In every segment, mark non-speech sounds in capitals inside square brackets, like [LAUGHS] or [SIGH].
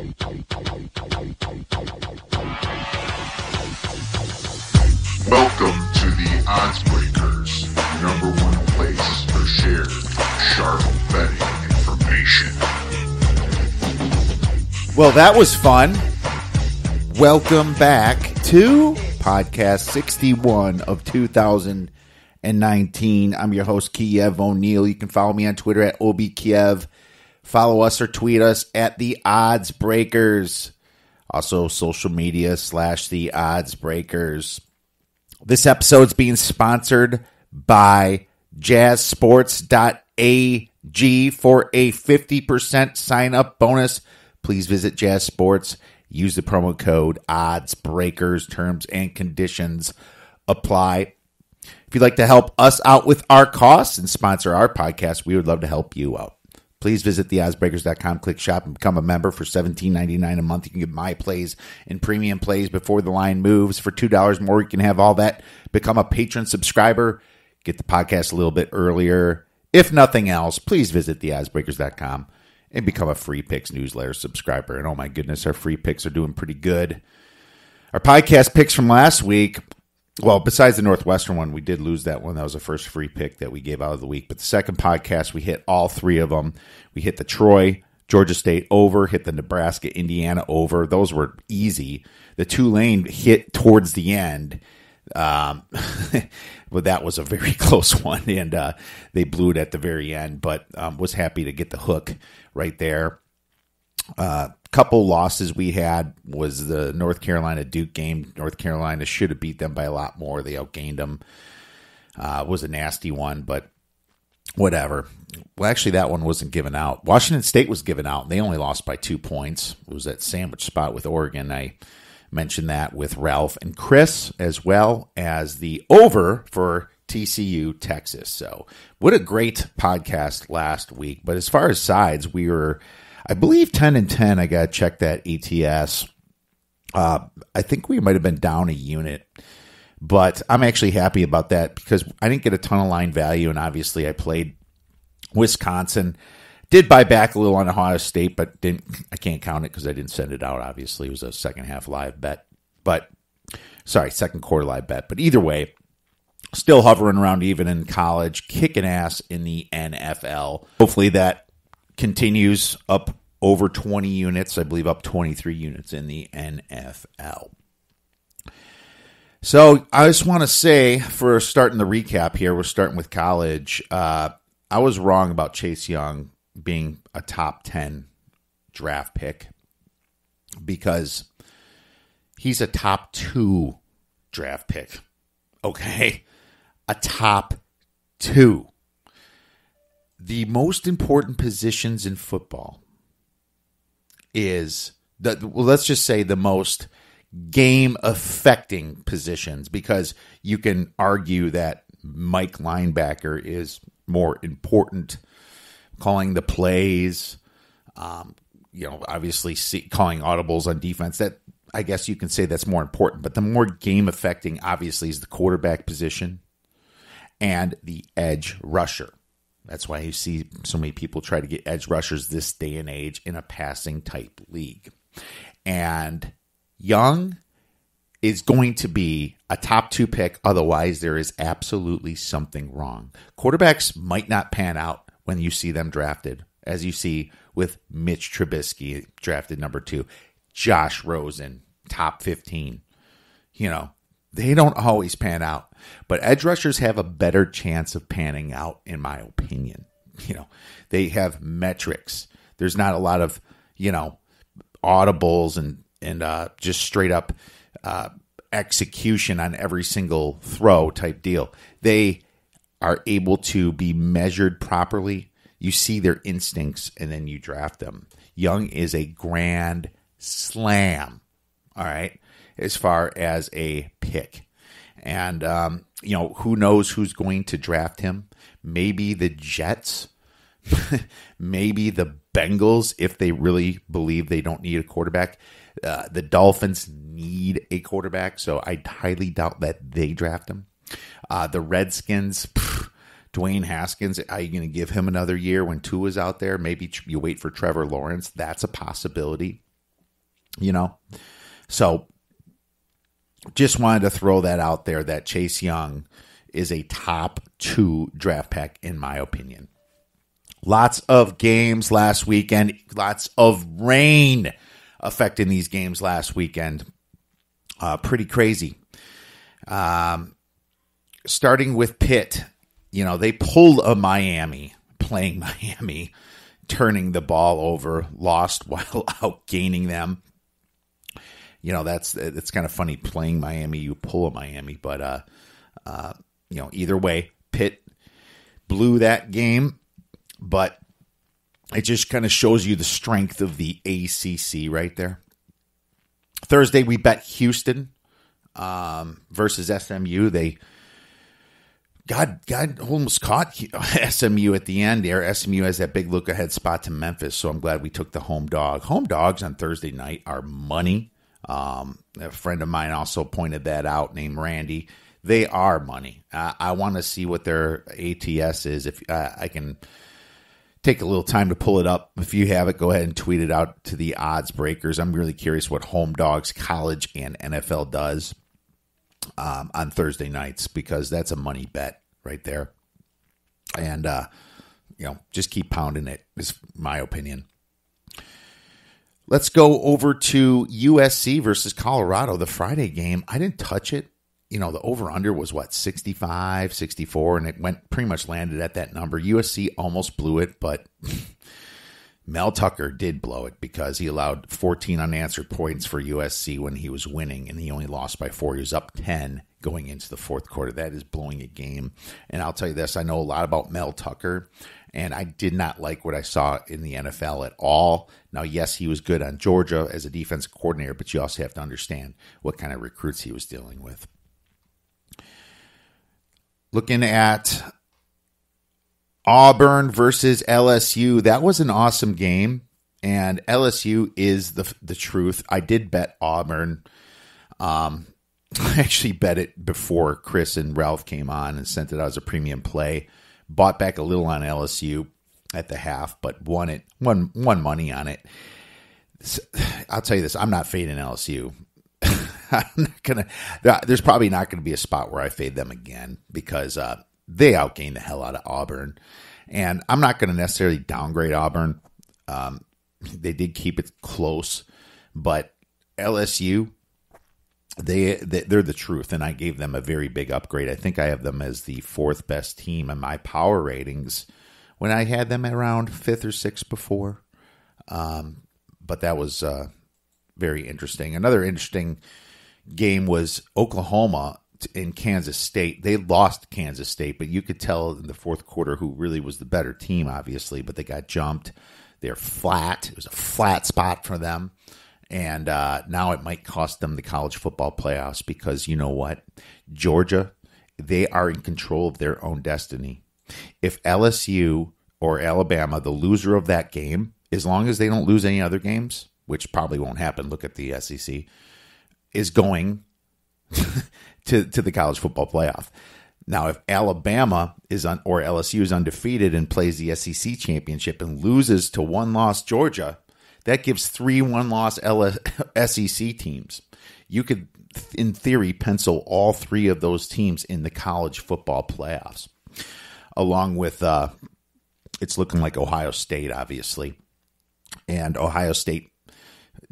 Welcome to the Odds Breakers, number one place for shared sharp betting information. Well, that was fun. Welcome back to podcast 61 of 2019. I'm your host, Kiev O'Neill. You can follow me on Twitter at OBKiev. Follow us or tweet us at the Odds Breakers. Also, social media slash the Odds Breakers. This episode's being sponsored by jazzsports.ag for a 50% sign up bonus. Please visit Jazz Sports. Use the promo code Odds Breakers. Terms and conditions apply. If you'd like to help us out with our costs and sponsor our podcast, we would love to help you out. Please visit theoddsbreakers.com, click shop, and become a member for $17.99 a month. You can get my plays and premium plays before the line moves. For $2 more, you can have all that. Become a patron subscriber, get the podcast a little bit earlier. If nothing else, please visit theoddsbreakers.com and become a free picks newsletter subscriber. And oh my goodness, our free picks are doing pretty good. Our podcast picks from last week well, besides the Northwestern one, we did lose that one. That was the first free pick that we gave out of the week. But the second podcast, we hit all three of them. We hit the Troy, Georgia State over, hit the Nebraska, Indiana over. Those were easy. The Tulane hit towards the end. Um, [LAUGHS] but that was a very [LAUGHS] close one, and uh, they blew it at the very end. But um, was happy to get the hook right there. Uh, couple losses we had was the North Carolina Duke game. North Carolina should have beat them by a lot more. They outgained them. Uh, was a nasty one, but whatever. Well, actually, that one wasn't given out. Washington State was given out. And They only lost by two points. It was that sandwich spot with Oregon. I mentioned that with Ralph and Chris, as well as the over for TCU Texas. So, what a great podcast last week. But as far as sides, we were I believe 10 and 10, I got to check that ATS. Uh, I think we might have been down a unit, but I'm actually happy about that because I didn't get a ton of line value. And obviously, I played Wisconsin. Did buy back a little on Ohio State, but didn't. I can't count it because I didn't send it out. Obviously, it was a second half live bet, but sorry, second quarter live bet. But either way, still hovering around even in college, kicking ass in the NFL. Hopefully that continues up over 20 units, I believe up 23 units in the NFL. So I just want to say for starting the recap here, we're starting with college. Uh, I was wrong about Chase Young being a top 10 draft pick because he's a top two draft pick. Okay. A top two the most important positions in football is the well, let's just say the most game affecting positions because you can argue that Mike linebacker is more important calling the plays um, you know obviously see, calling audibles on defense that I guess you can say that's more important but the more game affecting obviously is the quarterback position and the edge rusher that's why you see so many people try to get edge rushers this day and age in a passing type league. And Young is going to be a top two pick. Otherwise, there is absolutely something wrong. Quarterbacks might not pan out when you see them drafted, as you see with Mitch Trubisky, drafted number two, Josh Rosen, top 15. You know, they don't always pan out, but edge rushers have a better chance of panning out, in my opinion. You know, they have metrics. There's not a lot of, you know, audibles and and uh, just straight up uh, execution on every single throw type deal. They are able to be measured properly. You see their instincts, and then you draft them. Young is a grand slam. All right as far as a pick. And, um, you know, who knows who's going to draft him? Maybe the Jets, [LAUGHS] maybe the Bengals, if they really believe they don't need a quarterback. Uh, the Dolphins need a quarterback, so I highly doubt that they draft him. Uh, the Redskins, pff, Dwayne Haskins, are you going to give him another year when Tua's out there? Maybe you wait for Trevor Lawrence. That's a possibility. You know? So just wanted to throw that out there that Chase Young is a top two draft pick, in my opinion. Lots of games last weekend, lots of rain affecting these games last weekend. Uh, pretty crazy. Um, starting with Pitt, you know, they pulled a Miami, playing [LAUGHS] Miami, turning the ball over, lost [LAUGHS] while outgaining them. You know, that's it's kind of funny playing Miami. You pull a Miami, but uh, uh, you know, either way, Pitt blew that game, but it just kind of shows you the strength of the ACC right there. Thursday, we bet Houston um, versus SMU. They God, God almost caught SMU [LAUGHS] at the end there. SMU has that big look ahead spot to Memphis, so I'm glad we took the home dog. Home dogs on Thursday night are money. Um, a friend of mine also pointed that out, named Randy. They are money. Uh, I want to see what their ATS is. If uh, I can take a little time to pull it up. If you have it, go ahead and tweet it out to the odds breakers. I'm really curious what home dogs, college, and NFL does um, on Thursday nights because that's a money bet right there. And, uh, you know, just keep pounding it, is my opinion. Let's go over to USC versus Colorado, the Friday game. I didn't touch it. You know, the over under was what, 65, 64, and it went pretty much landed at that number. USC almost blew it, but [LAUGHS] Mel Tucker did blow it because he allowed 14 unanswered points for USC when he was winning, and he only lost by four. He was up 10 going into the fourth quarter. That is blowing a game. And I'll tell you this I know a lot about Mel Tucker, and I did not like what I saw in the NFL at all. Now, yes, he was good on Georgia as a defense coordinator, but you also have to understand what kind of recruits he was dealing with. Looking at Auburn versus LSU. That was an awesome game, and LSU is the the truth. I did bet Auburn. Um, [LAUGHS] I actually bet it before Chris and Ralph came on and sent it out as a premium play. Bought back a little on LSU at the half, but won it won won money on it. I'll tell you this: I'm not fading LSU. [LAUGHS] I'm not gonna. There's probably not going to be a spot where I fade them again because uh, they outgained the hell out of Auburn. And I'm not going to necessarily downgrade Auburn. Um, they did keep it close, but LSU, they, they they're the truth, and I gave them a very big upgrade. I think I have them as the fourth best team in my power ratings when I had them around fifth or sixth before. Um, but that was uh, very interesting. Another interesting game was Oklahoma in Kansas State. They lost Kansas State, but you could tell in the fourth quarter who really was the better team, obviously, but they got jumped. They're flat. It was a flat spot for them. And uh, now it might cost them the college football playoffs because you know what? Georgia, they are in control of their own destiny. If LSU or Alabama, the loser of that game, as long as they don't lose any other games, which probably won't happen, look at the SEC, is going [LAUGHS] to, to the college football playoff. Now, if Alabama is on or LSU is undefeated and plays the SEC championship and loses to one loss Georgia, that gives three one loss SEC [LAUGHS] teams. You could, in theory, pencil all three of those teams in the college football playoffs, along with uh, it's looking like Ohio State, obviously, and Ohio State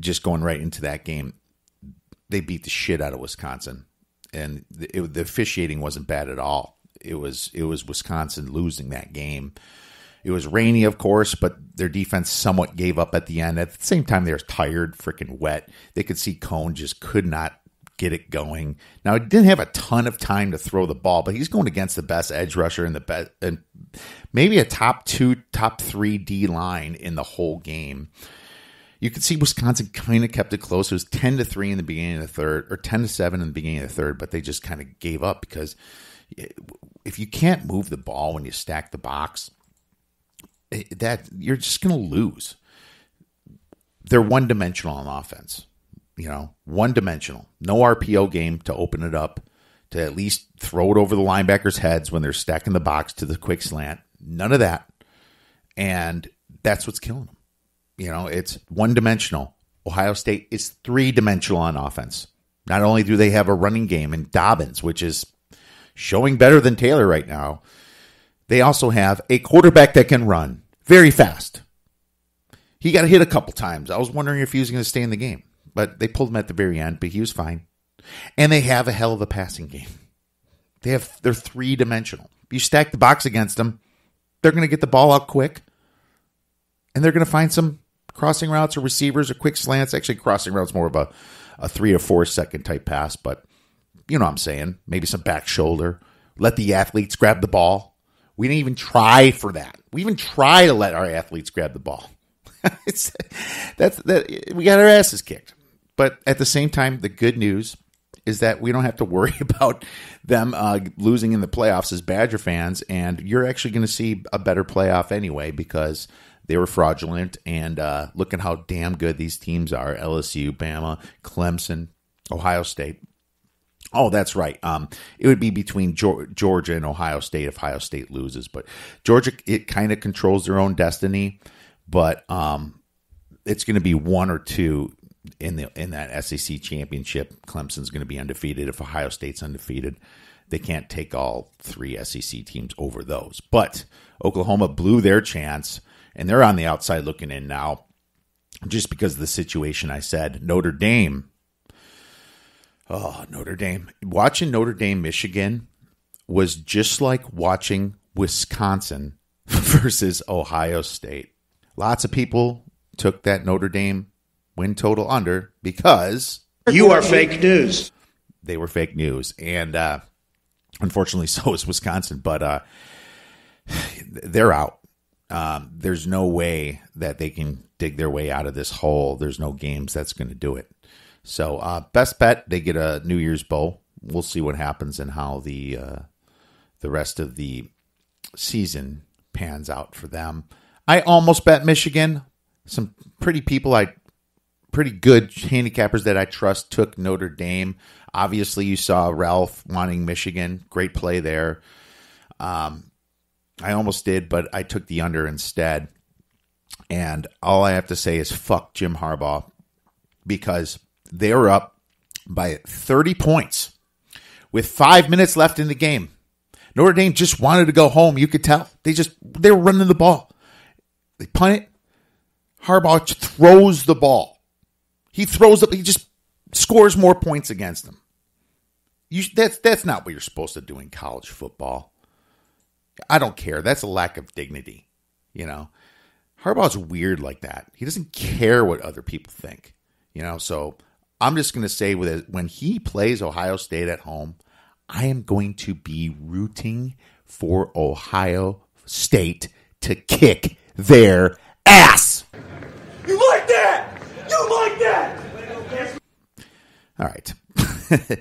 just going right into that game. They beat the shit out of Wisconsin and it, the officiating wasn't bad at all. It was it was Wisconsin losing that game. It was rainy, of course, but their defense somewhat gave up at the end. At the same time, they were tired, freaking wet. They could see Coan just could not get it going. Now, he didn't have a ton of time to throw the ball, but he's going against the best edge rusher in the best, and maybe a top two, top three D line in the whole game you could see Wisconsin kind of kept it close. It was 10 to 3 in the beginning of the third, or 10 to 7 in the beginning of the third, but they just kind of gave up because if you can't move the ball when you stack the box, that you're just going to lose. They're one dimensional on offense, you know, one dimensional. No RPO game to open it up, to at least throw it over the linebackers' heads when they're stacking the box to the quick slant. None of that. And that's what's killing them. You know, it's one dimensional Ohio State is three dimensional on offense. Not only do they have a running game in Dobbins, which is showing better than Taylor right now, they also have a quarterback that can run very fast. He got hit a couple times. I was wondering if he was going to stay in the game, but they pulled him at the very end, but he was fine. And they have a hell of a passing game. They have they're three dimensional. You stack the box against them, they're going to get the ball out quick, and they're going to find some crossing routes or receivers or quick slants. Actually, crossing routes more of a a three or four second type pass, but you know what I'm saying. Maybe some back shoulder. Let the athletes grab the ball. We didn't even try for that. We even try to let our athletes grab the ball. [LAUGHS] it's that's that we got our asses kicked. But at the same time, the good news is that we don't have to worry [LAUGHS] about them uh, losing in the playoffs as Badger fans, and you're actually going to see a better playoff anyway because they were fraudulent. And uh, look at how damn good these teams are: LSU, Bama, Clemson, Ohio State. Oh, that's right. Um, it would be between Georgia and Ohio State if Ohio State loses, but Georgia it kind of controls their own destiny. But um, it's going to be one or two in the in that SEC championship. Clemson's going to be undefeated. If Ohio State's undefeated, they can't take all three SEC teams over those. But Oklahoma blew their chance, and they're on the outside looking in now, just because of the situation I said. Notre Dame Oh, Notre Dame. Watching Notre Dame, Michigan was just like watching Wisconsin [LAUGHS] versus Ohio State. Lots of people took that Notre Dame win total under because you are fake news. They were fake news. And uh, unfortunately, [LAUGHS] so is Wisconsin. But uh, [SIGHS] they're out. Um, there's no way that they can dig their way out of this hole. There's no games that's going to do it. So uh, best bet they get a New Year's bowl. We'll see what happens and how the uh, the rest of the season pans out for them. I almost bet Michigan. Some pretty people I pretty good handicappers that I trust took Notre Dame. Obviously, you saw Ralph wanting Michigan. Great play there. Um, I almost did, but I took the under instead. And all I have to say is fuck Jim Harbaugh because they were up by 30 points with five minutes left in the game. Notre Dame just wanted to go home. You could tell. They just they were running the ball. They punt it. Harbaugh throws the ball. He throws up. He just scores more points against them. You, that's that's not what you're supposed to do in college football. I don't care. That's a lack of dignity. You know, Harbaugh's weird like that. He doesn't care what other people think. You know, so I'm just going to say with it, when he plays Ohio State at home, I am going to be rooting for Ohio State to kick their ass. You like that? You like that? All right. [LAUGHS]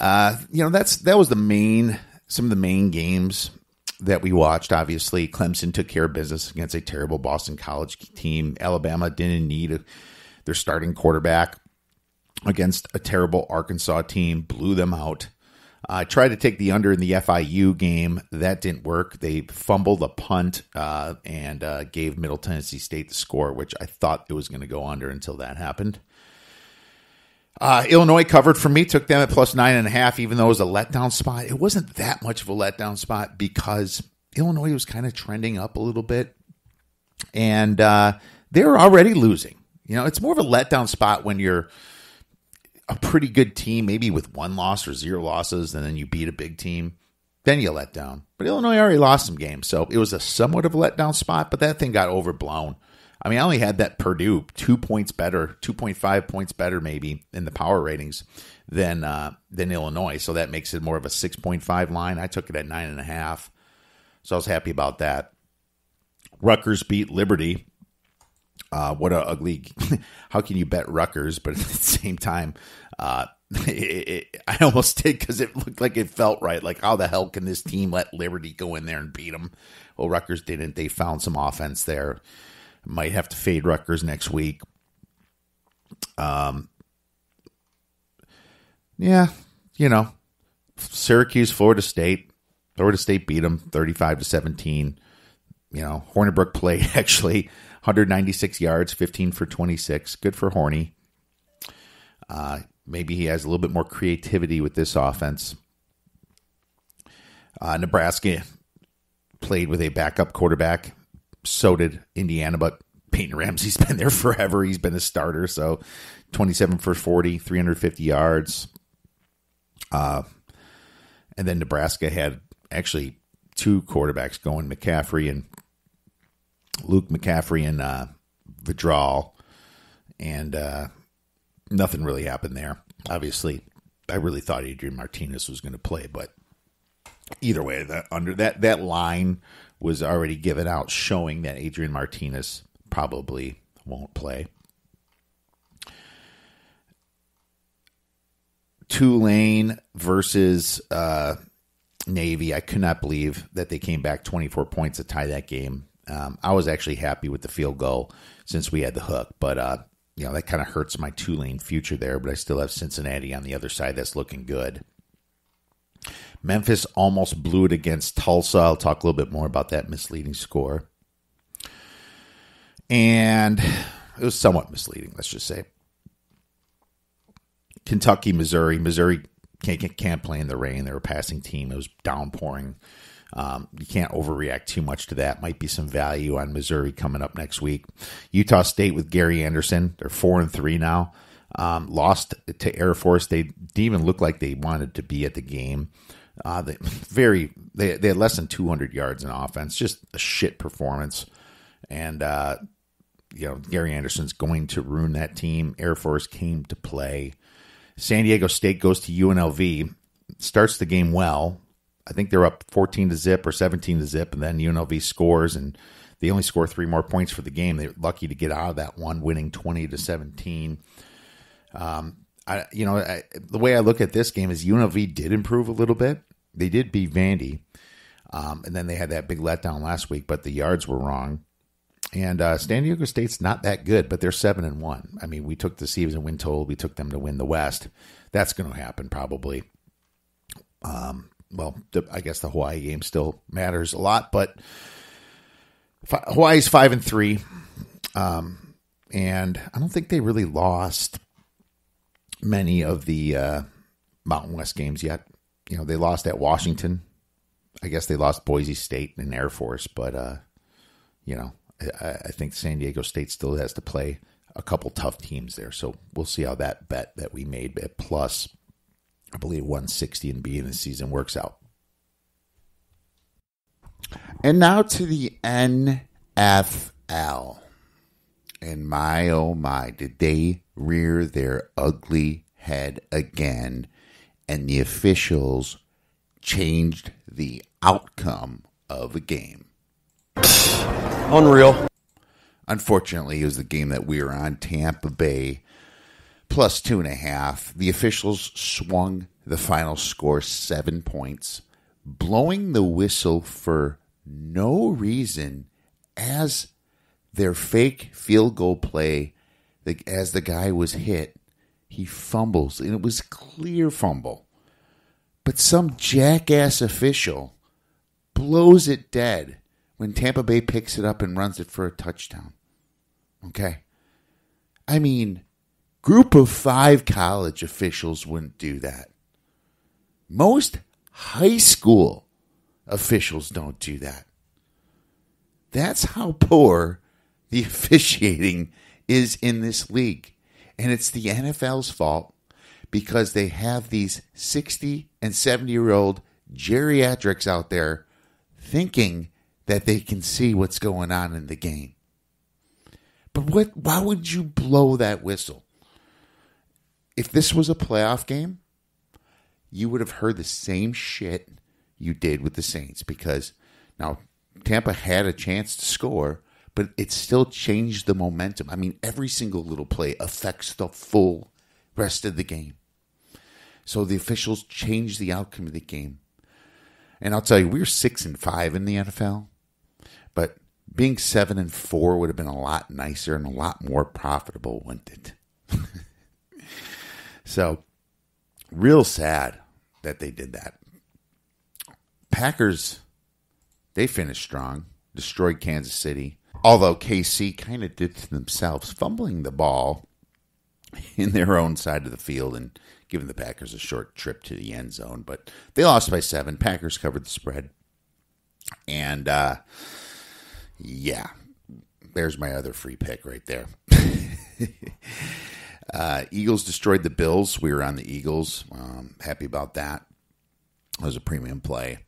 uh, you know that's that was the main some of the main games that we watched. Obviously, Clemson took care of business against a terrible Boston College team. Alabama didn't need a, their starting quarterback against a terrible Arkansas team, blew them out. I tried to take the under in the FIU game. That didn't work. They fumbled a punt uh, and uh, gave Middle Tennessee State the score, which I thought it was going to go under until that happened. Uh, Illinois covered for me, took them at plus nine and a half, even though it was a letdown spot. It wasn't that much of a letdown spot because Illinois was kind of trending up a little bit, and uh, they were already losing. You know, it's more of a letdown spot when you're a pretty good team, maybe with one loss or zero losses, and then you beat a big team, then you let down. But Illinois already lost some games, so it was a somewhat of a letdown spot, but that thing got overblown. I mean, I only had that Purdue two points better, two point five points better, maybe in the power ratings than uh, than Illinois. So that makes it more of a six point five line. I took it at nine and a half, so I was happy about that. Rutgers beat Liberty uh, what a ugly. [LAUGHS] how can you bet Rutgers? But at the [LAUGHS] same time, uh, [LAUGHS] it, it, I almost did because it looked like it felt right. Like, how the hell can this team let Liberty go in there and beat them? Well, Rutgers didn't. They found some offense there. Might have to fade Rutgers next week. Um, yeah, you know, Syracuse, Florida State. Florida State beat them 35 to 17. You know, Hornibrook played actually 196 yards, 15 for 26. Good for Horny. Uh, maybe he has a little bit more creativity with this offense. Uh, Nebraska played with a backup quarterback. So did Indiana, but Peyton Ramsey's [LAUGHS] been there forever. He's been a starter. So 27 for 40, 350 yards. Uh, and then Nebraska had actually two quarterbacks going, McCaffrey and Luke McCaffrey and uh, Vedral. And uh, nothing really happened there. Obviously, I really thought Adrian Martinez was going to play, but either way, that under that that line was already given out, showing that Adrian Martinez probably won't play. Tulane versus uh, Navy. I could not believe that they came back 24 points to tie that game. Um, I was actually happy with the field goal since we had the hook, but uh, you know that kind of hurts my Tulane future there. But I still have Cincinnati on the other side that's looking good. Memphis almost blew it against Tulsa. I'll talk a little bit more about that misleading score. And it was somewhat misleading, let's just say. Kentucky, Missouri. Missouri can't, can't play in the rain. They're a passing team. It was downpouring. Um, you can't overreact too much to that. Might be some value on Missouri coming up next week. Utah State with Gary Anderson. They're four and three now. Um, lost to Air Force. They didn't even look like they wanted to be at the game. Uh, they [LAUGHS] very they they had less than 200 yards in offense. Just a shit performance. And uh, you know Gary Anderson's going to ruin that team. Air Force came to play. San Diego State goes to UNLV, starts the game well. I think they're up 14 to zip or 17 to zip, and then UNLV scores, and they only score three more points for the game. They're lucky to get out of that one, winning 20 to 17. Um, I, you know, I, the way I look at this game is UNLV did improve a little bit. They did beat Vandy, um, and then they had that big letdown last week, but the yards were wrong. And uh, San Diego State's not that good, but they're seven and one. I mean, we took the Seavs and win total. We took them to win the West. That's going to happen probably. Um, well, the, I guess the Hawaii game still matters a lot, but Hawaii's five and three, um, and I don't think they really lost many of the uh, Mountain West games yet. You know, they lost at Washington. I guess they lost Boise State and Air Force, but uh, you know, I, I think San Diego State still has to play a couple tough teams there. So we'll see how that bet that we made at plus, I believe 160 and B in the season works out. And now to the NFL. And my oh my, did they rear their ugly head again? And the officials changed the outcome of a game. Unreal. Unfortunately, it was the game that we were on, Tampa Bay, plus two and a half. The officials swung the final score seven points, blowing the whistle for no reason as their fake field goal play, as the guy was hit, he fumbles, and it was clear fumble. But some jackass official blows it dead when Tampa Bay picks it up and runs it for a touchdown. Okay. I mean, group of five college officials wouldn't do that. Most high school officials don't do that. That's how poor the [LAUGHS] officiating is in this league. And it's the NFL's fault because they have these 60 and 70 year old geriatrics out there thinking that they can see what's going on in the game. But what why would you blow that whistle? If this was a playoff game, you would have heard the same shit you did with the Saints because now Tampa had a chance to score, but it still changed the momentum. I mean, every single little play affects the full rest of the game. So the officials changed the outcome of the game. And I'll tell you, we we're six and five in the NFL. But being seven and four would have been a lot nicer and a lot more profitable, wouldn't it? [LAUGHS] so, real sad that they did that. Packers, they finished strong, destroyed Kansas City. Although KC kind of did to themselves, fumbling the ball [LAUGHS] in their own side of the field and giving the Packers a short trip to the end zone. But they lost by seven. Packers covered the spread. And uh, yeah, there's my other free pick right there. [LAUGHS] uh, Eagles destroyed the Bills. We were on the Eagles. Um, happy about that. It was a premium play.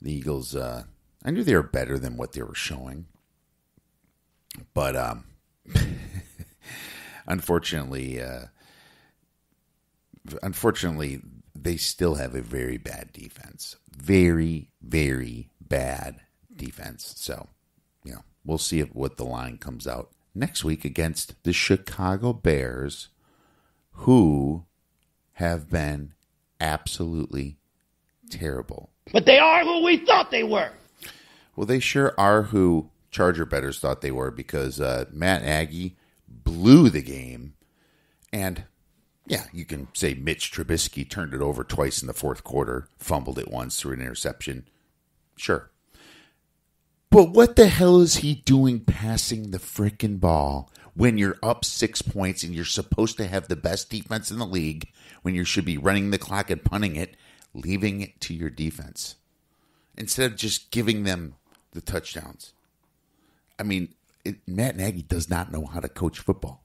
The Eagles, uh, I knew they were better than what they were showing. But um, [LAUGHS] unfortunately, uh, unfortunately, they still have a very bad defense. Very, very bad defense. So, you know, we'll see if, what the line comes out next week against the Chicago Bears, who have been absolutely terrible. But they are who we thought they were. Well, they sure are who Charger betters thought they were because uh, Matt Nagy blew the game. And yeah, you can say Mitch Trubisky turned it over twice in the fourth quarter, fumbled it once through an interception. Sure. But what the hell is he doing passing the frickin' ball when you're up six points and you're supposed to have the best defense in the league when you should be running the clock and punting it, leaving it to your defense instead of just giving them the touchdowns? I mean, it, Matt Nagy does not know how to coach football.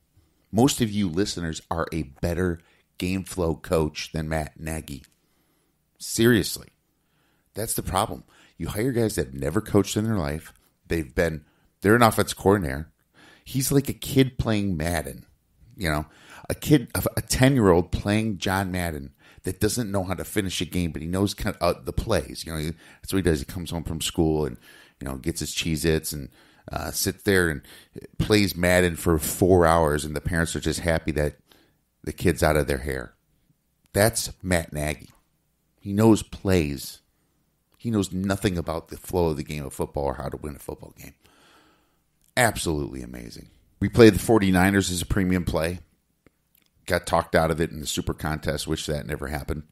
Most of you listeners are a better game flow coach than Matt Nagy. Seriously. That's the problem. You hire guys that have never coached in their life. They've been, they're an offense coordinator. He's like a kid playing Madden, you know, a kid, of a 10 year old playing John Madden that doesn't know how to finish a game, but he knows kind of uh, the plays. You know, that's what he does. He comes home from school and, you know, gets his Cheez Its and uh, sits there and plays Madden for four hours, and the parents are just happy that the kid's out of their hair. That's Matt Nagy. He knows plays. He knows nothing about the flow of the game of football or how to win a football game. Absolutely amazing. We played the 49ers as a premium play. Got talked out of it in the super contest. which that never happened.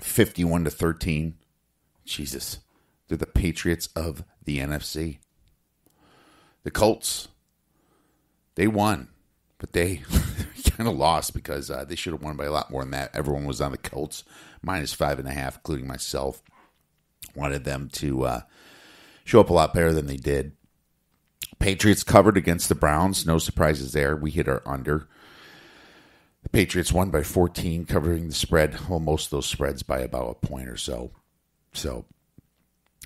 51 to 13. Jesus. They're the Patriots of the NFC. The Colts, they won, but they [LAUGHS] kind of lost because uh, they should have won by a lot more than that. Everyone was on the Colts minus five and a half, including myself. Wanted them to uh, show up a lot better than they did. Patriots covered against the Browns. No surprises there. We hit our under. The Patriots won by 14, covering the spread. Well, most of those spreads by about a point or so. So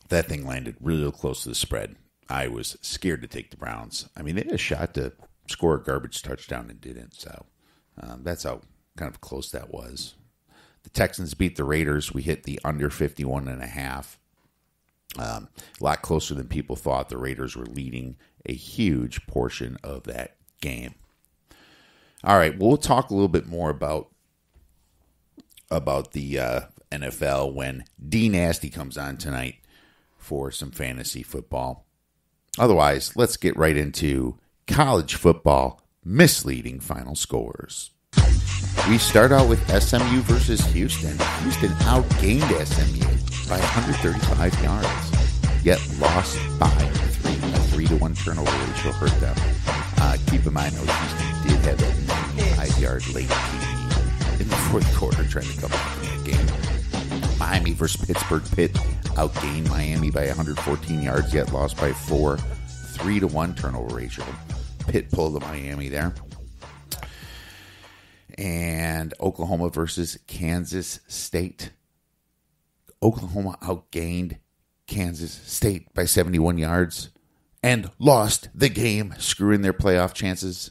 that thing landed real close to the spread. I was scared to take the Browns. I mean, they had a shot to score a garbage touchdown and didn't. So um, that's how kind of close that was. The Texans beat the Raiders. We hit the under 51 and a half. Um, a lot closer than people thought. The Raiders were leading a huge portion of that game. All right, we'll talk a little bit more about about the uh, NFL when D Nasty comes on tonight for some fantasy football. Otherwise, let's get right into college football misleading final scores. We start out with SMU versus Houston. Houston outgained SMU by 135 yards, yet lost by three. A three to one turnover ratio hurt them. Uh, keep in mind, though, Houston did have a 95 yard late in the fourth quarter trying to come back in that game. Miami versus Pittsburgh. Pitt outgained Miami by 114 yards, yet lost by four. Three to one turnover ratio. Pitt pulled the Miami there. And Oklahoma versus Kansas State. Oklahoma outgained Kansas State by 71 yards and lost the game, screwing their playoff chances.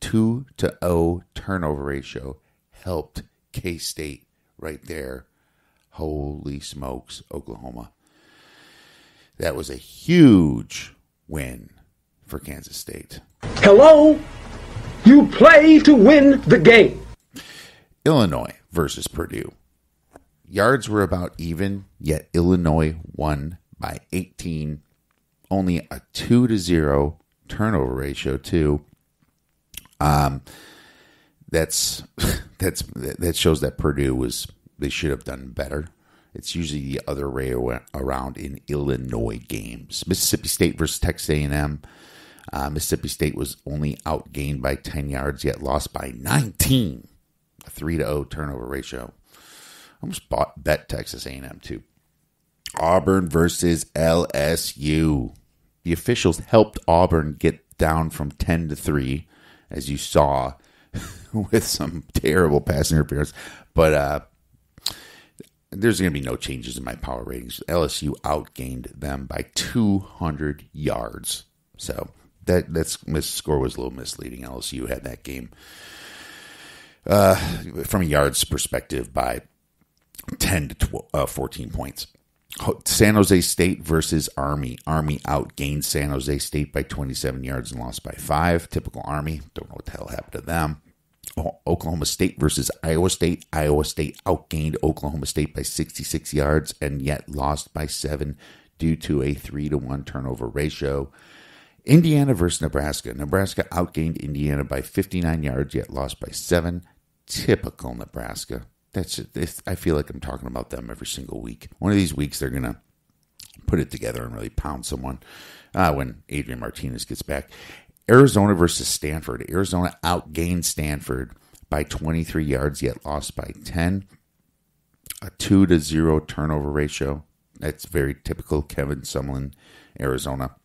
2 to 0 turnover ratio helped K State right there. Holy smokes, Oklahoma. That was a huge win for Kansas State. Hello? You play to win the game. Illinois versus Purdue. Yards were about even, yet Illinois won by 18. Only a 2 to 0 turnover ratio too. Um that's [LAUGHS] that's that shows that Purdue was they should have done better. It's usually the other way around in Illinois games. Mississippi State versus Texas A&M. Uh, Mississippi State was only outgained by 10 yards, yet lost by 19. A 3 to 0 turnover ratio. I almost bought bet Texas A&M too. Auburn versus LSU. The officials helped Auburn get down from 10 to 3, as you saw [LAUGHS] with some terrible pass interference. But uh, there's going to be no changes in my power ratings. LSU outgained them by 200 yards. So that that's score was a little misleading. LSU had that game uh, from a yards perspective by 10 to 12, uh, 14 points. San Jose State versus Army. Army outgained San Jose State by 27 yards and lost by five. Typical Army. Don't know what the hell happened to them. Oklahoma State versus Iowa State. Iowa State outgained Oklahoma State by 66 yards and yet lost by seven due to a three to one turnover ratio. Indiana versus Nebraska. Nebraska outgained Indiana by 59 yards yet lost by seven. Typical Nebraska. That's it. I feel like I'm talking about them every single week. One of these weeks they're gonna put it together and really pound someone uh, when Adrian Martinez gets back. Arizona versus Stanford. Arizona outgained Stanford by 23 yards, yet lost by 10. A 2 to 0 turnover ratio. That's very typical Kevin Sumlin, Arizona.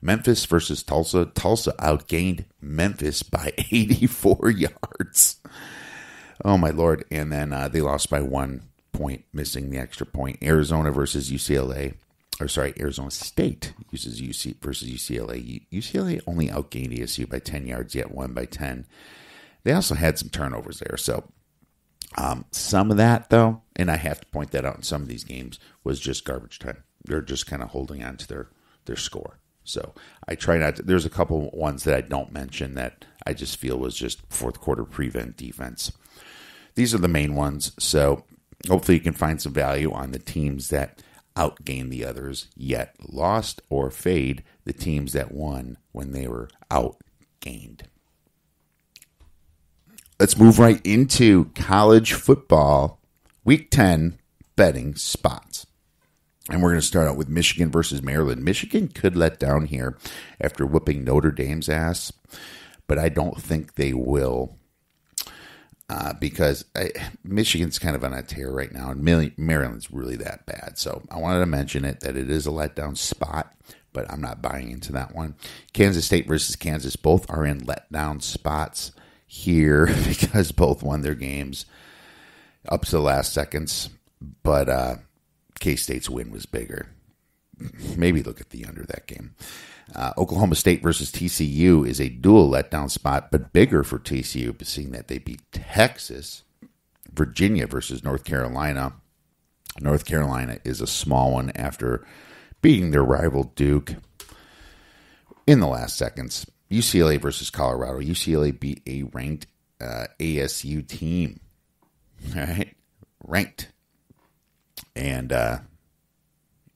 Memphis versus Tulsa. Tulsa outgained Memphis by [LAUGHS] 84 yards. Oh, my Lord. And then uh, they lost by one point, missing the extra point. Arizona versus UCLA or sorry, Arizona State uses UC versus UCLA. UCLA only outgained ASU by 10 yards, yet won by 10. They also had some turnovers there. So um, some of that, though, and I have to point that out in some of these games, was just garbage time. They're just kind of holding on to their, their score. So I try not to. There's a couple ones that I don't mention that I just feel was just fourth quarter prevent defense. These are the main ones. So hopefully you can find some value on the teams that outgained the others, yet lost or fade the teams that won when they were outgained. Let's move right into college football, week 10 betting spots. And we're going to start out with Michigan versus Maryland. Michigan could let down here after whooping Notre Dame's ass, but I don't think they will uh, because I, Michigan's kind of on a tear right now, and Maryland's really that bad. So I wanted to mention it that it is a letdown spot, but I'm not buying into that one. Kansas State versus Kansas, both are in letdown spots here [LAUGHS] because both won their games up to the last seconds, but uh, K State's win was bigger. Maybe look at the under that game. Uh, Oklahoma State versus TCU is a dual letdown spot, but bigger for TCU, seeing that they beat Texas. Virginia versus North Carolina. North Carolina is a small one after beating their rival Duke in the last seconds. UCLA versus Colorado. UCLA beat a ranked uh, ASU team. All [LAUGHS] right, ranked, and uh,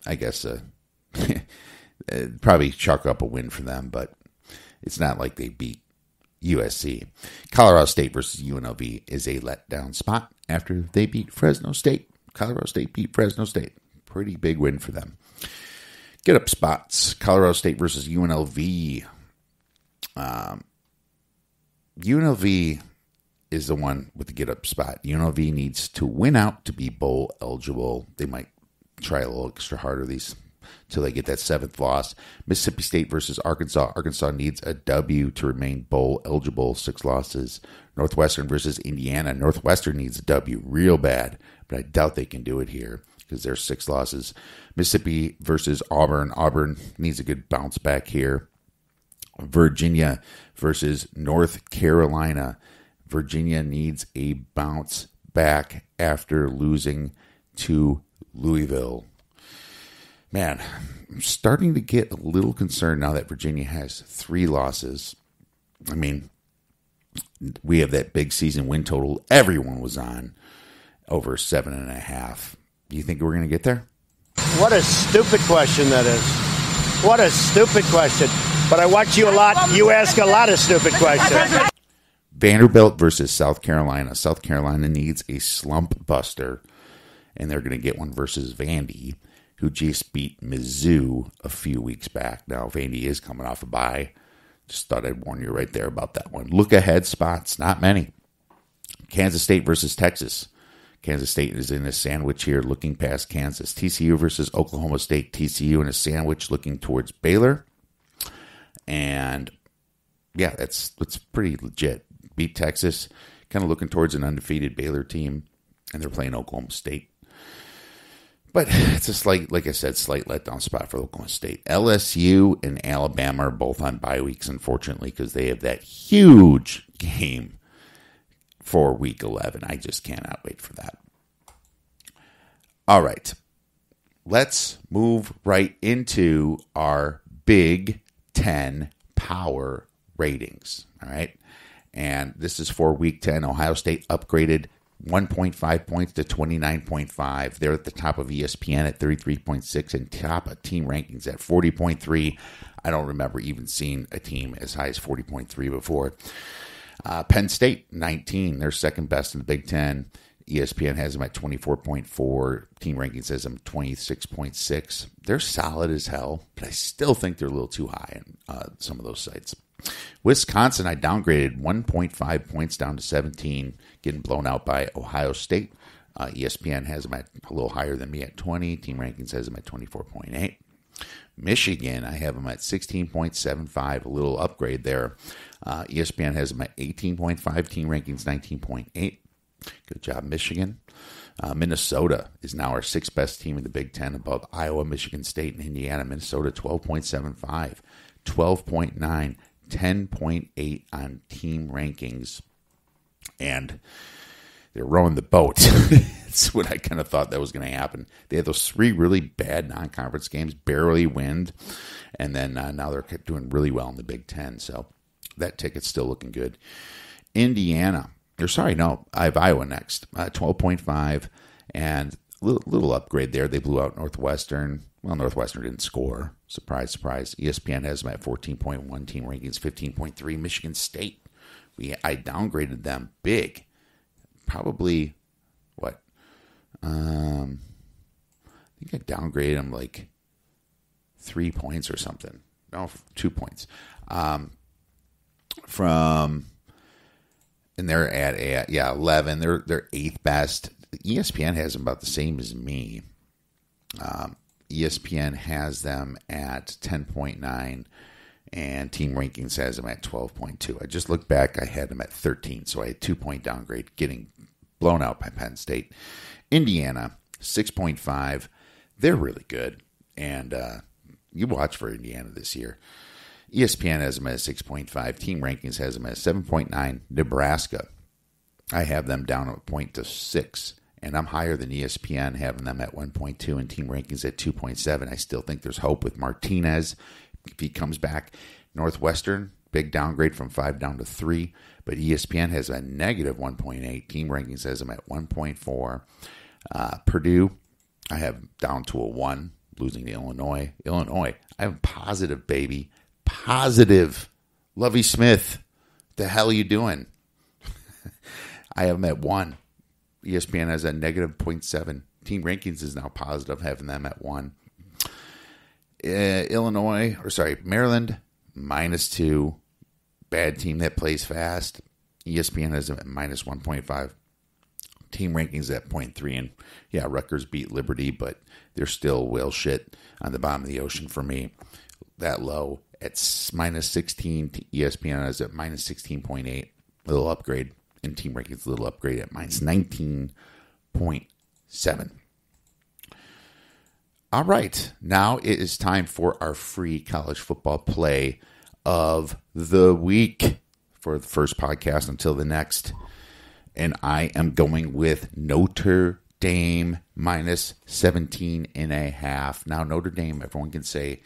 I guess uh, [LAUGHS] probably chalk up a win for them, but it's not like they beat USC. Colorado State versus UNLV is a letdown spot after they beat Fresno State. Colorado State beat Fresno State. Pretty big win for them. Get up spots. Colorado State versus UNLV. Um, UNLV is the one with the get up spot. UNLV needs to win out to be bowl eligible. They might try a little extra harder these until they get that seventh loss. Mississippi State versus Arkansas. Arkansas needs a W to remain bowl eligible. Six losses. Northwestern versus Indiana. Northwestern needs a W real bad, but I doubt they can do it here because there's six losses. Mississippi versus Auburn. Auburn needs a good bounce back here. Virginia versus North Carolina. Virginia needs a bounce back after losing to Louisville man, I'm starting to get a little concerned now that Virginia has three losses. I mean, we have that big season win total everyone was on over seven and a half. Do you think we're going to get there? What a stupid question that is. What a stupid question. But I watch you a lot. You ask a lot of stupid questions. Vanderbilt versus South Carolina. South Carolina needs a slump buster, and they're going to get one versus Vandy who just beat Mizzou a few weeks back. Now, Vandy is coming off a bye, Just thought I'd warn you right there about that one. Look ahead spots, not many. Kansas State versus Texas. Kansas State is in a sandwich here looking past Kansas. TCU versus Oklahoma State. TCU in a sandwich looking towards Baylor. And yeah, that's that's pretty legit. Beat Texas, kind of looking towards an undefeated Baylor team, and they're playing Oklahoma State. But it's a slight, like I said, slight letdown spot for Oklahoma State. LSU and Alabama are both on bye weeks, unfortunately, because they have that huge game for week 11. I just cannot wait for that. All right. Let's move right into our Big 10 power ratings. All right. And this is for week 10. Ohio State upgraded 1.5 points to 29.5. They're at the top of ESPN at 33.6 and top of team rankings at 40.3. I don't remember even seeing a team as high as 40.3 before. Uh, Penn State, 19. They're second best in the Big Ten. ESPN has them at 24.4. Team rankings says them 26.6. They're solid as hell, but I still think they're a little too high in uh, some of those sites. Wisconsin, I downgraded 1.5 points down to 17, getting blown out by Ohio State. Uh, ESPN has them at a little higher than me at 20. Team rankings has them at 24.8. Michigan, I have them at 16.75, a little upgrade there. Uh, ESPN has them at 18.5, team rankings 19.8. Good job, Michigan. Uh, Minnesota is now our sixth best team in the Big Ten above Iowa, Michigan State, and Indiana. Minnesota 12.75, 12.9, 10.8 on team rankings. And they're rowing the boat. [LAUGHS] That's what I kind of thought that was going to happen. They had those three really bad non-conference games, barely win, and then uh, now they're doing really well in the Big Ten. So that ticket's still looking good. Indiana, or sorry, no, I have Iowa next, uh, twelve point five, and little, little upgrade there. They blew out Northwestern. Well, Northwestern didn't score. Surprise, surprise. ESPN has at point one. Team rankings fifteen point three. Michigan State, we I downgraded them big probably what um I think I downgraded them like three points or something. No, two points. Um, from and they're at a, yeah eleven. They're they're eighth best. ESPN has them about the same as me. Um, ESPN has them at ten point nine, and Team Rankings has them at twelve point two. I just looked back; I had them at thirteen, so I had two point downgrade, getting blown out by Penn State. Indiana, 6.5. They're really good. And uh, you watch for Indiana this year. ESPN has them at 6.5. Team Rankings has them at 7.9. Nebraska, I have them down a point to 6. And I'm higher than ESPN, having them at 1.2 and team rankings at 2.7. I still think there's hope with Martinez if he comes back. Northwestern, big downgrade from 5 down to 3 but ESPN has a negative 1.8. Team rankings has them at 1.4. Uh, Purdue, I have down to a 1, losing to Illinois. Illinois, I have a positive, baby. Positive. Lovie Smith, the hell are you doing? [LAUGHS] I have them at 1. ESPN has a negative 0.7. Team rankings is now positive, having them at 1. Uh, Illinois, or sorry, Maryland, minus 2 bad team that plays fast. ESPN has a minus 1.5. Team rankings at 0.3. And yeah, Rutgers beat Liberty, but they're still whale shit on the bottom of the ocean for me. That low at minus 16. ESPN is at minus 16.8. A little upgrade. In team rankings, a little upgrade at minus 19.7. All right, now it is time for our free college football play of the week for the first podcast until the next. And I am going with Notre Dame minus 17 and a half. Now, Notre Dame, everyone can say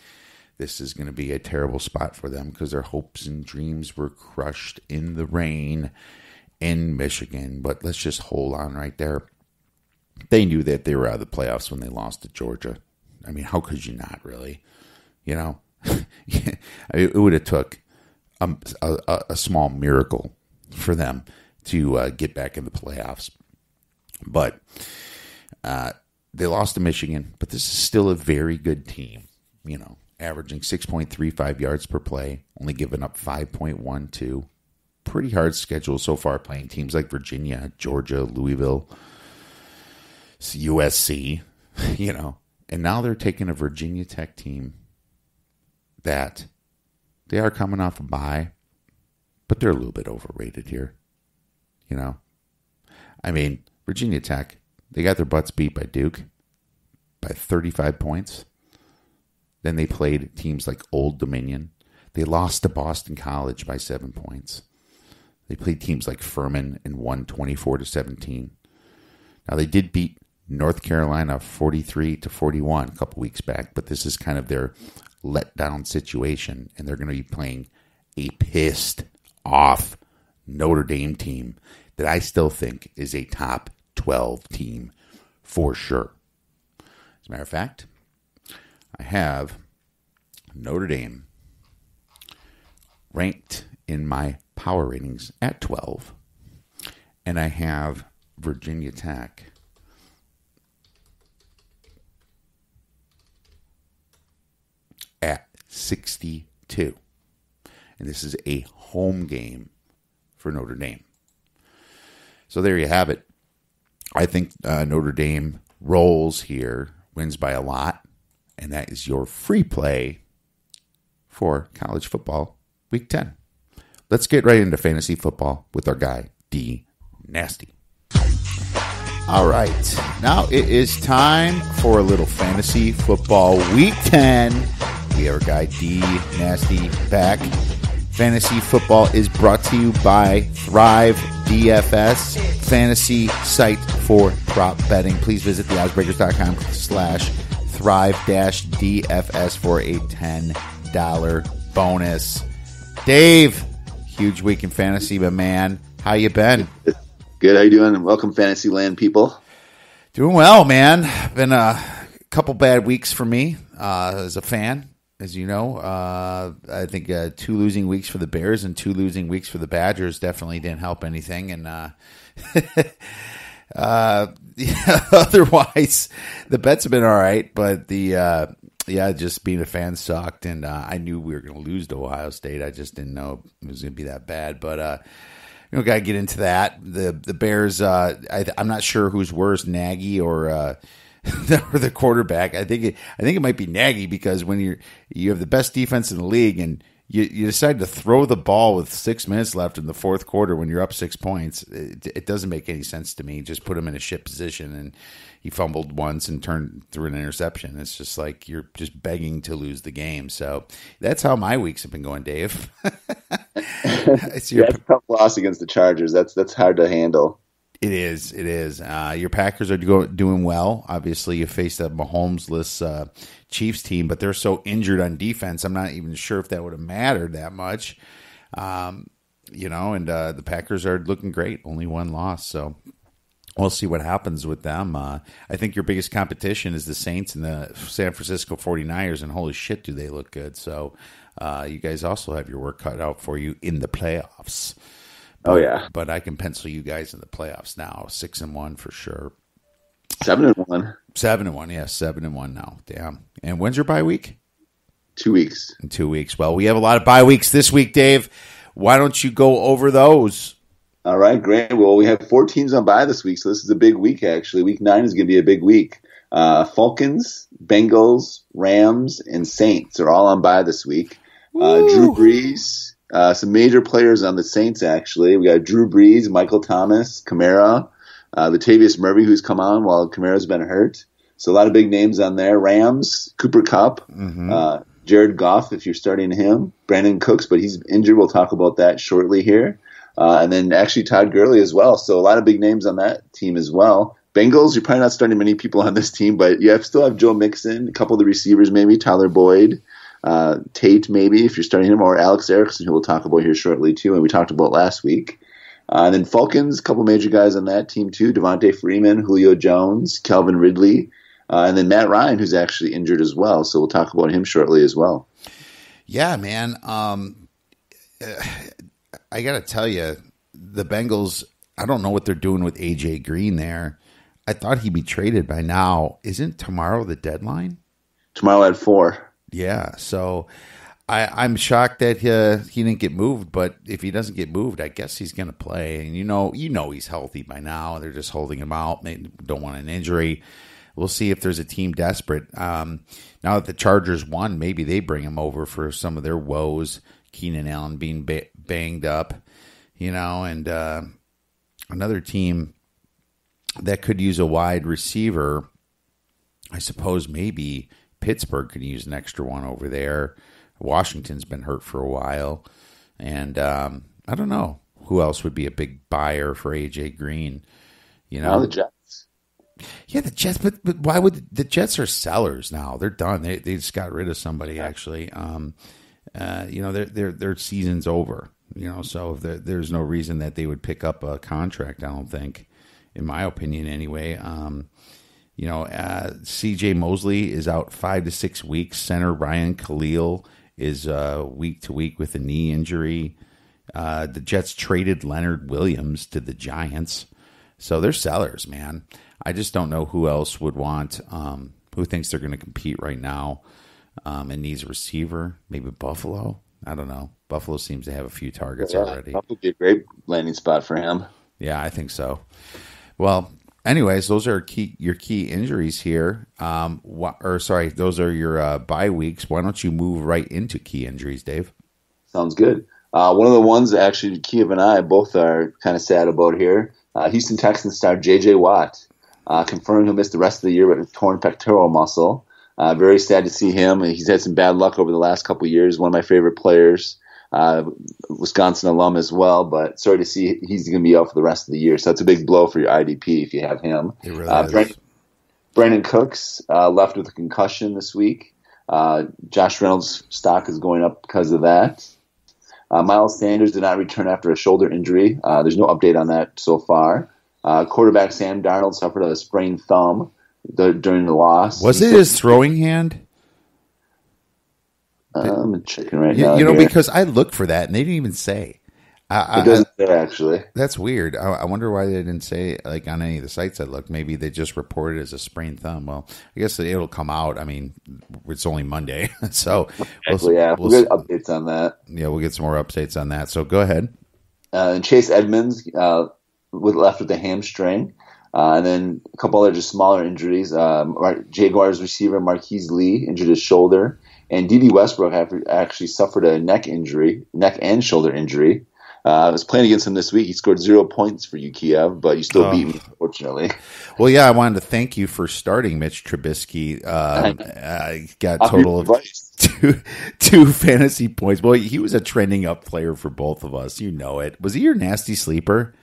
this is going to be a terrible spot for them because their hopes and dreams were crushed in the rain in Michigan. But let's just hold on right there. They knew that they were out of the playoffs when they lost to Georgia. I mean, how could you not really? You know, [LAUGHS] it would have took a, a, a, small miracle for them to uh, get back in the playoffs. But uh, they lost to Michigan, but this is still a very good team, you know, averaging 6.35 yards per play, only giving up 5.12. Pretty hard schedule so far, playing teams like Virginia, Georgia, Louisville, USC, [LAUGHS] you know. And now they're taking a Virginia Tech team that they are coming off a bye, but they're a little bit overrated here. You know, I mean, Virginia Tech, they got their butts beat by Duke by 35 points. Then they played teams like Old Dominion. They lost to Boston College by seven points. They played teams like Furman and won 24 to 17. Now they did beat North Carolina 43 to 41 a couple weeks back, but this is kind of their letdown situation, and they're going to be playing a pissed off Notre Dame team that I still think is a top 12 team for sure. As a matter of fact, I have Notre Dame ranked in my power ratings at 12, and I have Virginia Tech at 62. And this is a home game for Notre Dame. So there you have it. I think uh, Notre Dame rolls here, wins by a lot, and that is your free play for college football week 10. Let's get right into fantasy football with our guy, D Nasty. All right, now it is time for a little fantasy football week 10. We have our guy D Nasty back. Fantasy football is brought to you by Thrive DFS, fantasy site for prop betting. Please visit theoddsbreakers.com slash thrive dash DFS for a $10 bonus. Dave, huge week in fantasy, but man, how you been? Good. How you doing? Welcome, Fantasy Land people. Doing well, man. Been a couple bad weeks for me uh, as a fan as you know. Uh, I think uh, two losing weeks for the Bears and two losing weeks for the Badgers definitely didn't help anything. And uh, [LAUGHS] uh yeah, [LAUGHS] otherwise, the bets have been all right, but the uh, yeah, just being a fan sucked, and uh, I knew we were going to lose to Ohio State. I just didn't know it was going to be that bad, but. Uh, you know, got to get into that. The the Bears. Uh, I, am not sure who's worse, Nagy or uh, [LAUGHS] or the quarterback. I think it, I think it might be Nagy because when you you have the best defense in the league and you, you decide to throw the ball with six minutes left in the fourth quarter when you're up six points, it, it doesn't make any sense to me. Just put him in a shit position and he fumbled once and turned through an interception. It's just like you're just begging to lose the game. So that's how my weeks have been going, Dave. [LAUGHS] it's your, yeah, tough loss against the Chargers. That's that's hard to handle. It is. It is. Uh, your Packers are go, doing well. Obviously, you faced a Mahomes-less uh, Chiefs team, but they're so injured on defense. I'm not even sure if that would have mattered that much. Um, you know, and uh, the Packers are looking great. Only one loss, so we'll see what happens with them. Uh, I think your biggest competition is the Saints and the San Francisco 49ers, and holy shit, do they look good. So uh, you guys also have your work cut out for you in the playoffs. Oh yeah, but I can pencil you guys in the playoffs now, six and one for sure. Seven and one. Seven and one, yes, yeah, seven and one now. Damn. And when's your bye week? Two weeks. In two weeks. Well, we have a lot of bye weeks this week, Dave. Why don't you go over those? All right, great. Well, we have four teams on bye this week, so this is a big week. Actually, week nine is going to be a big week. Uh, Falcons, Bengals, Rams, and Saints are all on bye this week. Uh, Drew Brees, uh, some major players on the Saints, actually. We got Drew Brees, Michael Thomas, Kamara, uh, Latavius Murray, who's come on while Kamara's been hurt. So a lot of big names on there. Rams, Cooper Kupp, mm-hmm. uh, Jared Goff, if you're starting him, Brandin Cooks, but he's injured. We'll talk about that shortly here. Uh, and then actually Todd Gurley as well. So a lot of big names on that team as well. Bengals, you're probably not starting many people on this team, but you have, still have Joe Mixon, a couple of the receivers maybe, Tyler Boyd, uh, Tate, maybe if you're starting him, or Alex Erickson, who we'll talk about here shortly too, and we talked about last week. Uh, and then Falcons, a couple major guys on that team too: Devonta Freeman, Julio Jones, Calvin Ridley, uh, and then Matt Ryan, who's actually injured as well. So we'll talk about him shortly as well. Yeah, man. Um, I got to tell you, the Bengals. I don't know what they're doing with AJ Green there. I thought he'd be traded by now. Isn't tomorrow the deadline? Tomorrow at four. Yeah, so I, I'm shocked that uh, he didn't get moved. But if he doesn't get moved, I guess he's going to play. And you know, you know, he's healthy by now. They're just holding him out. They don't want an injury. We'll see if there's a team desperate. Um, now that the Chargers won, maybe they bring him over for some of their woes. Keenan Allen being ba- banged up, you know, and uh, another team that could use a wide receiver. I suppose maybe Pittsburgh could use an extra one over there. Washington's been hurt for a while, and um, I don't know who else would be a big buyer for AJ Green. You know, Now the Jets. yeah, the Jets, but, but why would the Jets are sellers now? They're done. They they just got rid of somebody actually. Um, uh, you know, their their their season's over. You know, so there, there's no reason that they would pick up a contract. I don't think, in my opinion, anyway. Um, you know, uh, C.J. Mosley is out five to six weeks. Center Ryan Kalil is uh, week to week with a knee injury. Uh, the Jets traded Leonard Williams to the Giants. So they're sellers, man. I just don't know who else would want, um, who thinks they're going to compete right now um, and needs a receiver. Maybe Buffalo. I don't know. Buffalo seems to have a few targets Yeah, already. that would be a great landing spot for him. Yeah, I think so. Well, anyways, those are key your key injuries here. Um, wha- or sorry, those are your uh, bye weeks. Why don't you move right into key injuries, Dave? Sounds good. Uh, one of the ones actually Kiev and I both are kind of sad about here. Uh, Houston Texans star J.J. Watt uh, confirmed he'll miss the rest of the year with a torn pectoral muscle. Uh, very sad to see him. He's had some bad luck over the last couple years. One of my favorite players, uh, Wisconsin alum as well. But sorry to see he's going to be out for the rest of the year. So that's a big blow for your IDP if you have him. It really Uh, is. Brandon, Brandin Cooks uh, left with a concussion this week. Uh, Josh Reynolds' stock is going up because of that. Uh, Miles Sanders did not return after a shoulder injury. Uh, there's no update on that so far. Uh, quarterback Sam Darnold suffered a sprained thumb the, during the loss. Was it his throwing hand? Uh, I'm checking right You, now. you know, here. because I looked for that and they didn't even say. I, I, it doesn't say actually. that's weird. I, I wonder why they didn't say like on any of the sites I looked. Maybe they just reported it as a sprained thumb. Well, I guess it'll come out. I mean, it's only Monday, [LAUGHS] so we'll, yeah, we'll, we'll get updates on that. yeah, we'll get some more updates on that. So go ahead. Uh, and Chase Edmonds uh, with left with a hamstring. Uh, and then a couple other just smaller injuries. Um, Jaguars receiver Marquise Lee injured his shoulder, and Dede Westbrook have- actually suffered a neck injury, neck and shoulder injury. Uh, I was playing against him this week. He scored zero points for you, Kiev, but you still Oh. beat me, unfortunately. Well, yeah, I wanted to thank you for starting Mitch Trubisky. Um, I got I'll total of [LAUGHS] two two fantasy points. Well, he was a trending up player for both of us. You know it. Was he your nasty sleeper?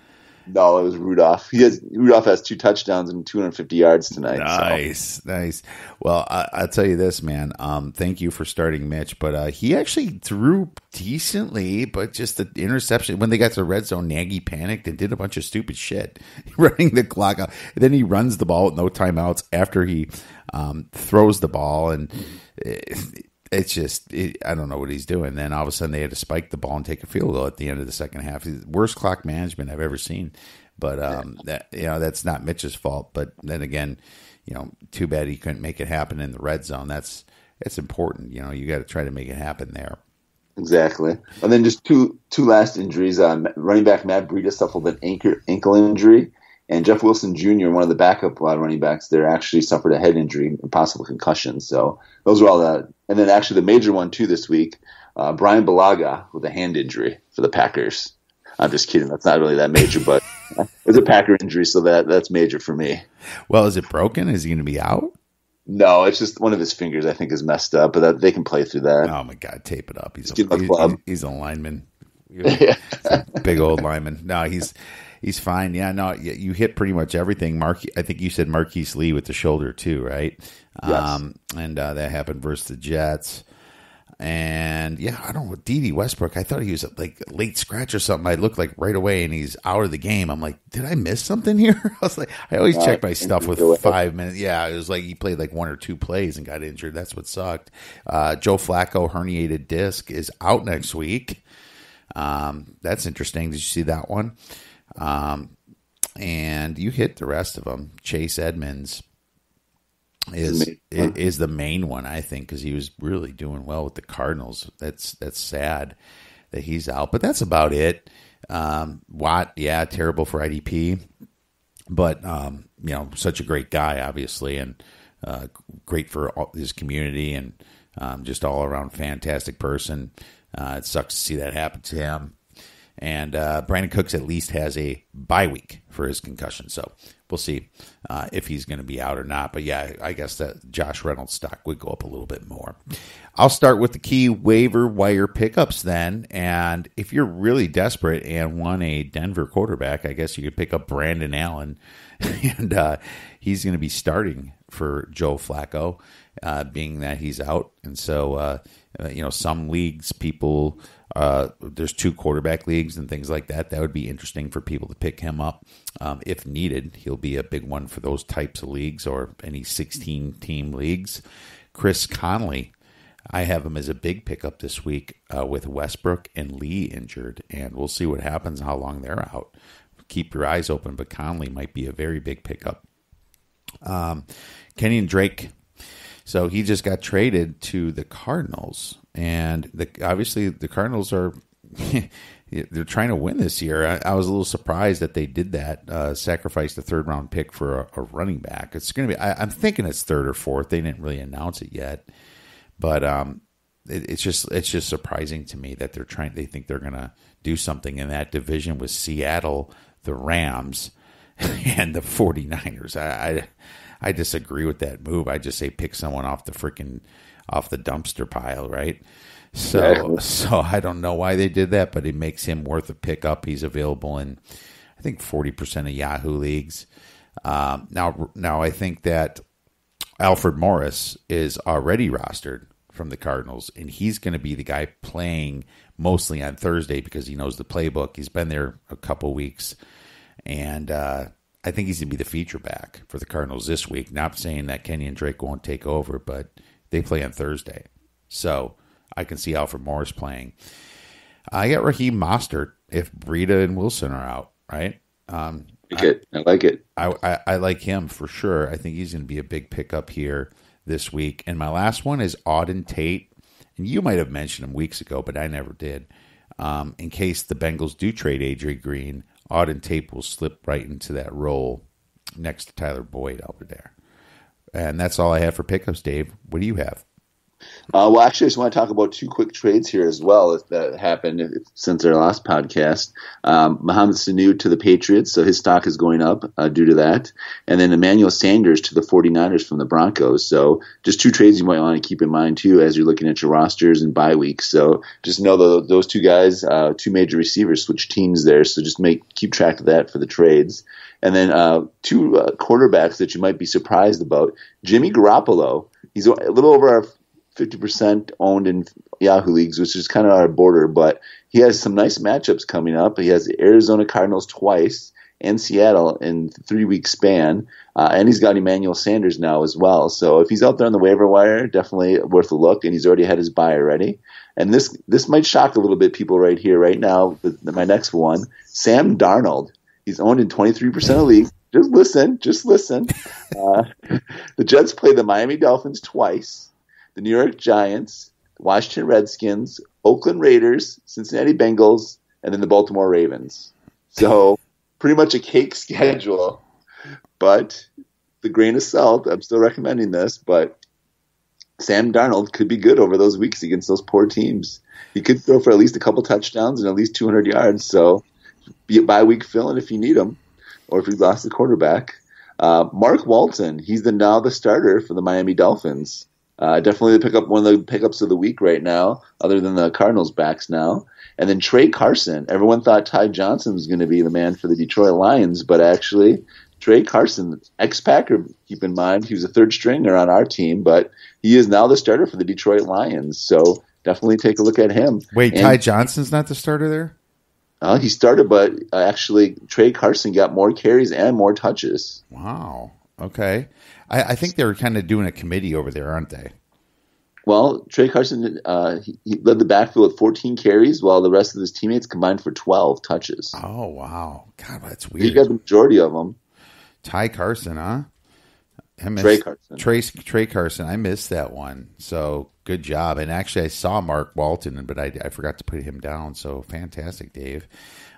No, it was Rudolph. He has Rudolph has two touchdowns and 250 yards tonight. so. Nice, nice. Well, I, I'll tell you this, man. Um, thank you for starting Mitch, but uh, he actually threw decently, but just the interception when they got to the red zone, Nagy panicked and did a bunch of stupid shit, [LAUGHS] running the clock out. then he runs the ball with no timeouts after he um, throws the ball, and it, it's just it, I don't know what he's doing. Then all of a sudden they had to spike the ball and take a field goal at the end of the second half. Worst clock management I've ever seen. But um, that you know that's not Mitch's fault. But then again, you know, too bad he couldn't make it happen in the red zone. That's that's important. You know, you got to try to make it happen there. Exactly. And then just two two last injuries. Um, running back Matt Breida suffered an ankle, ankle injury, and Jeff Wilson Jr., one of the backup uh, running backs there, actually suffered a head injury and possible concussion. So those were all the. And then actually the major one too this week, uh, Bryan Bulaga with a hand injury for the Packers. I'm just kidding. That's not really that major, but [LAUGHS] it's a Packer injury, so that that's major for me. Well, is it broken? Is he going to be out? No, it's just one of his fingers. I think is messed up, but that, they can play through that. Oh my God, tape it up. He's a, my he's, he's a lineman. [LAUGHS] Yeah. big old lineman. No, he's he's fine. Yeah, no, you hit pretty much everything. Mark, I think you said Marquise Lee with the shoulder too, right? Yes. Um, and uh, that happened versus the Jets. And yeah, I don't know. Dede Westbrook, I thought he was like late scratch or something. I looked like right away, and he's out of the game. I'm like, did I miss something here? [LAUGHS] I was like, I always Yeah, check my stuff with five minutes. Yeah, it was like he played like one or two plays and got injured. That's what sucked. Uh, Joe Flacco herniated disc is out next week. Um, that's interesting. Did you see that one? Um, and you hit the rest of them. Chase Edmonds. is is the main one I think because he was really doing well with the Cardinals. That's that's sad that he's out, but that's about it. Um, Watt, yeah, terrible for IDP, but um, you know, such a great guy, obviously, and uh, great for all, his community and um, just all around fantastic person. Uh, it sucks to see that happen to him. And uh, Brandin Cooks at least has a bye week for his concussion, so we'll see uh, if he's going to be out or not. But yeah, I guess that Josh Reynolds stock would go up a little bit more. I'll start with the key waiver wire pickups then, and if you're really desperate and want a Denver quarterback, I guess you could pick up Brandon Allen, [LAUGHS] and uh, he's going to be starting for Joe Flacco, uh, being that he's out, and so uh, you know some leagues people uh, there's two quarterback leagues and things like that. That would be interesting for people to pick him up um, if needed. He'll be a big one for those types of leagues or any 16 team leagues. Chris Conley, I have him as a big pickup this week uh, with Westbrook and Lee injured, and we'll see what happens, how long they're out. Keep your eyes open, but Conley might be a very big pickup. Um, Kenyan Drake. So he just got traded to the Cardinals, and the, obviously the Cardinals are [LAUGHS] they're trying to win this year. I, I was a little surprised that they did that, uh, sacrifice the third round pick for a, a running back. It's going to be. I, I'm thinking it's third or fourth. They didn't really announce it yet, but um, it, it's just it's just surprising to me that they're trying. They think they're going to do something in that division with Seattle, the Rams, [LAUGHS] and the 49ers. I, I I disagree with that move. I just say pick someone off the freaking off the dumpster pile, right? So Exactly. [LAUGHS] so I don't know why they did that, but it makes him worth a pickup. He's available in I think 40% of Yahoo leagues. Um, now now I think that Alfred Morris is already rostered from the Cardinals, and he's going to be the guy playing mostly on Thursday because he knows the playbook. He's been there a couple weeks, and uh, I think he's going to be the feature back for the Cardinals this week. Not saying that Kenyan Drake won't take over, but they play on Thursday, so I can see Alfred Morris playing. I got Raheem Mostert if Breida and Wilson are out, right? Um, like it. I like it. I, I, I like him for sure. I think he's going to be a big pickup here this week. And my last one is Auden Tate. And you might have mentioned him weeks ago, but I never did. Um, in case the Bengals do trade Adrian Green, Auden Tate will slip right into that role next to Tyler Boyd over there. And that's all I have for pickups, Dave. What do you have? Uh, well, actually, I just want to talk about two quick trades here as well that happened since our last podcast. Um, Mohamed Sanu to the Patriots, so his stock is going up uh, due to that. And then Emmanuel Sanders to the 49ers from the Broncos. So just two trades you might want to keep in mind, too, as you're looking at your rosters and bye weeks. So just know that those two guys, uh, two major receivers, switch teams there. So just make keep track of that for the trades. And then uh, two uh, quarterbacks that you might be surprised about. Jimmy Garoppolo, he's a little over our 50% owned in Yahoo leagues, which is kind of our border, but he has some nice matchups coming up. He has the Arizona Cardinals twice and Seattle in three week span, uh, and he's got Emmanuel Sanders now as well. So if he's out there on the waiver wire, definitely worth a look. And he's already had his buy already. And this this might shock a little bit people right here, right now. My next one, Sam Darnold. He's owned in 23% of leagues. Just listen, just listen. Uh, [LAUGHS] the Jets play the Miami Dolphins twice the New York Giants, Washington Redskins, Oakland Raiders, Cincinnati Bengals, and then the Baltimore Ravens. So [LAUGHS] pretty much a cake schedule. But the grain of salt, I'm still recommending this, but Sam Darnold could be good over those weeks against those poor teams. He could throw for at least a couple touchdowns and at least 200 yards. So be a bye week fill in if you need him, or if you lost the quarterback. Uh, Mark Walton, he's the now the starter for the Miami Dolphins. Uh, definitely the pickup one of the pickups of the week right now, other than the Cardinals backs now. And then Tra Carson. Everyone thought Ty Johnson was going to be the man for the Detroit Lions, but actually Tra Carson, ex Packer, keep in mind, he was a third stringer on our team, but he is now the starter for the Detroit Lions. So definitely take a look at him. Wait, And- Ty Johnson's not the starter there? uh, he started, but uh, actually Tra Carson got more carries and more touches. Wow. Okay. I, I think they were kind of doing a committee over there, aren't they? Well, Tra Carson uh, he, he led the backfield with 14 carries, while the rest of his teammates combined for 12 touches. Oh, wow. God, that's weird. He got the majority of them. Ty Carson, huh? I missed Tra Carson. Trey, Tra Carson. I missed that one. So good job. And actually, I saw Mark Walton, but I, I forgot to put him down. So fantastic, Dave.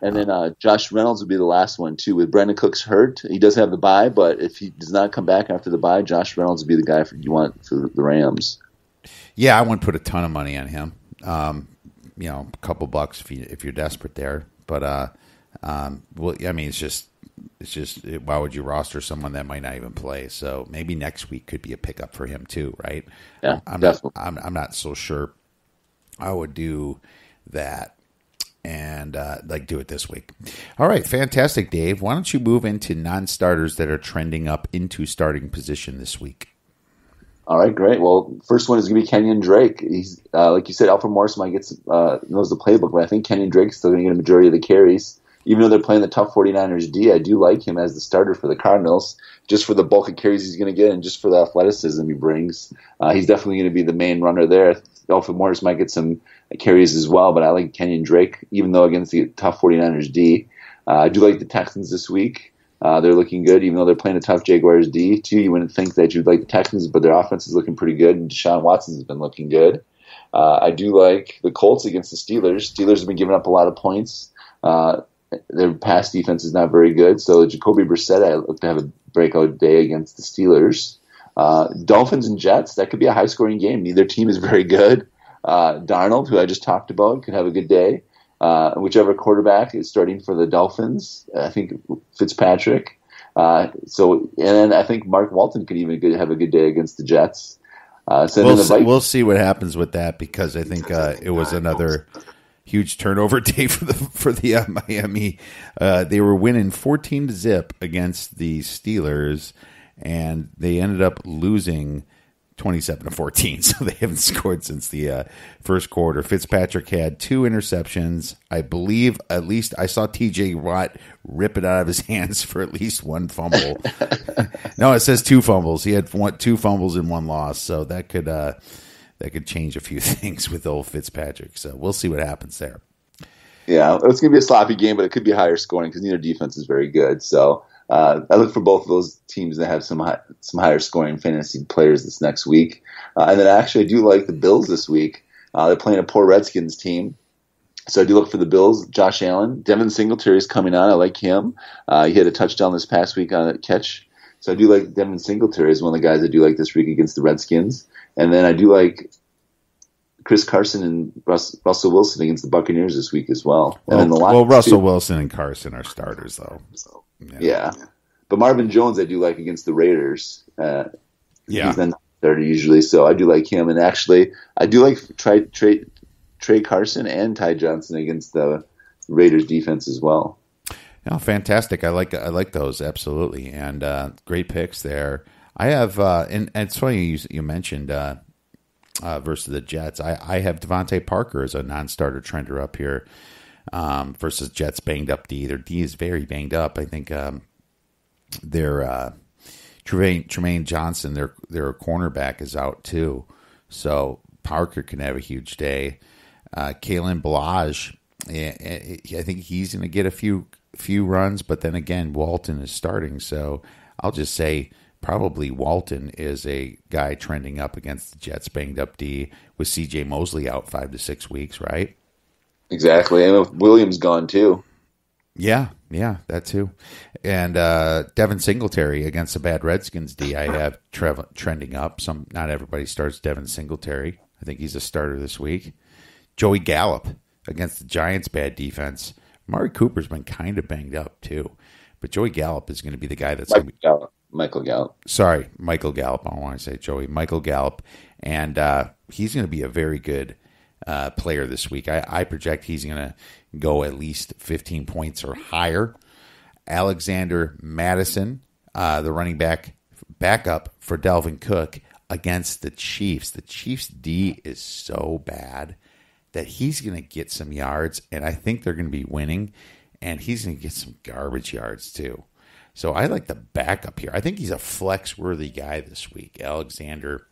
And then uh, Josh Reynolds would be the last one too. With Brandin Cooks hurt, he does have the bye, but if he does not come back after the bye, Josh Reynolds would be the guy for, you want for the Rams. Yeah, I wouldn't put a ton of money on him. Um, you know, a couple bucks if you if you're desperate there. But uh, um, well, I mean, it's just it's just why would you roster someone that might not even play? So maybe next week could be a pickup for him too, right? Yeah, I'm definitely. not. I'm, I'm not so sure. I would do that and uh, like do it this week. All right, fantastic, Dave. Why don't you move into non-starters that are trending up into starting position this week? All right, great. Well, first one is going to be Kenyan Drake. He's uh, like you said, Alfred Morris might get uh, knows the playbook, but I think Kenyan Drake's still going to get a majority of the carries. Even though they're playing the tough 49ers D, I do like him as the starter for the Cardinals, just for the bulk of carries he's going to get and just for the athleticism he brings. Uh, he's definitely going to be the main runner there. Alfred Morris might get some carries as well, but I like Kenyan Drake, even though against the tough 49ers D. Uh, I do like the Texans this week. Uh, they're looking good, even though they're playing a tough Jaguars D. Too, you wouldn't think that you'd like the Texans, but their offense is looking pretty good, and Deshaun Watson has been looking good. Uh, I do like the Colts against the Steelers. Steelers have been giving up a lot of points. Uh, their pass defense is not very good, so Jacoby Brissett, I look to have a breakout day against the Steelers. Uh, Dolphins and Jets, that could be a high scoring game. Neither team is very good. Uh, Darnold, who I just talked about, could have a good day. Uh, whichever quarterback is starting for the Dolphins, I think Fitzpatrick. Uh, so, and then I think Mark Walton could even have a good day against the Jets. Uh, so we'll, the see, we'll see what happens with that because I think uh, it was another huge turnover [LAUGHS] day for the for the uh, Miami. Uh, they were winning fourteen to zip against the Steelers, and they ended up losing. 27 to 14 [LAUGHS] so they haven't scored since the uh, first quarter. Fitzpatrick had two interceptions. I believe at least i saw tj watt rip it out of his [LAUGHS] hands for at least one fumble. No it says two fumbles. He had one, two fumbles and one loss. So that could uh, that could change a few [LAUGHS] things with old Fitzpatrick. So we'll see what happens there. Yeah, it's going to be a sloppy game, but it could be higher scoring because neither defense is very good. So uh, I look for both of those teams to have some high, some higher scoring fantasy players this next week. Uh, and then I actually, I do like the Bills this week. Uh, they're playing a poor Redskins team. So I do look for the Bills. Josh Allen, Devin Singletary is coming on. I like him. Uh, he had a touchdown this past week on a catch. So I do like Devin Singletary is one of the guys I do like this week against the Redskins. And then I do like Chris Carson and Russ, Russell Wilson against the Buccaneers this week as well. And Well, the well Russell too. Wilson and Carson are starters, though. Yeah. But Marvin Jones, I do like against the Raiders. Uh, Yeah. He's been there usually, so I do like him. And actually, I do like Trey, Trey, Tra Carson and Ty Johnson against the Raiders defense as well. No, fantastic. I like I like those absolutely, and uh, great picks there. I have, uh, and, and it's funny you, you mentioned uh, uh, versus the Jets. I, I have DeVante Parker as a non-starter trender up here um, versus Jets banged up D. Their D is very banged up. I think um, their uh, Tremaine, Trumaine Johnson, their their cornerback, is out too. So Parker can have a huge day. Uh, Kalen Ballage, eh, eh, I think he's going to get a few few runs, but then again, Walton is starting, so I'll just say probably Walton is a guy trending up against the Jets banged up D with C.J. Mosley out five to six weeks, right? Exactly. And with Williams gone too. Yeah, yeah, that too. And uh, Devin Singletary against the bad Redskins D, I have trev- trending up. Some not everybody starts Devin Singletary. I think he's a starter this week. Joey Gallup against the Giants' bad defense. Mari Cooper's been kind of banged up too, but Joey Gallup is going to be the guy that's going to be. Gallup. Michael Gallup. Sorry, Michael Gallup. I don't want to say Joey. Michael Gallup, and uh, he's going to be a very good uh, player this week. I, I project he's going to go at least 15 points or higher. Alexander Mattison, uh, the running back backup for Dalvin Cook against the Chiefs. The Chiefs D is so bad that he's going to get some yards, and I think they're going to be winning, and he's going to get some garbage yards too. So I like the backup here. I think he's a flex worthy guy this week, Alexander